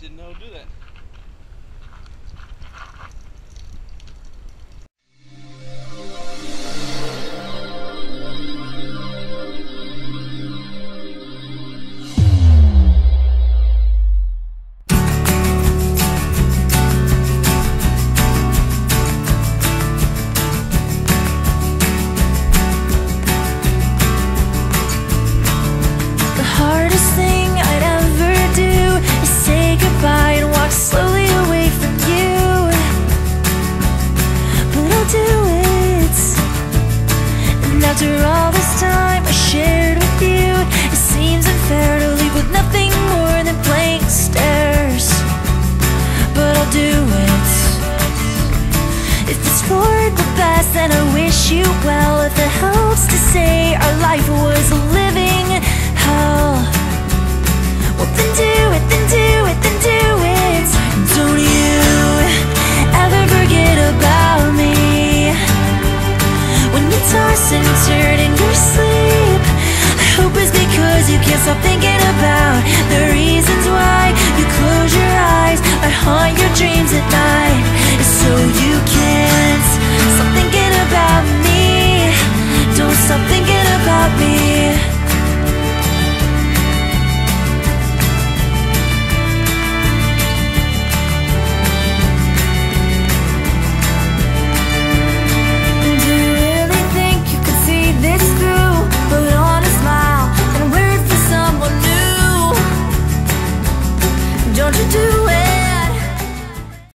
Didn't know to do that. Wish you well if it helps to say our life was a living hell. Well, then do it, then do it, then do it. Don't you ever forget about me when you toss and turn in your sleep. I hope it's because you can't stop thinking about the reasons why you close your you do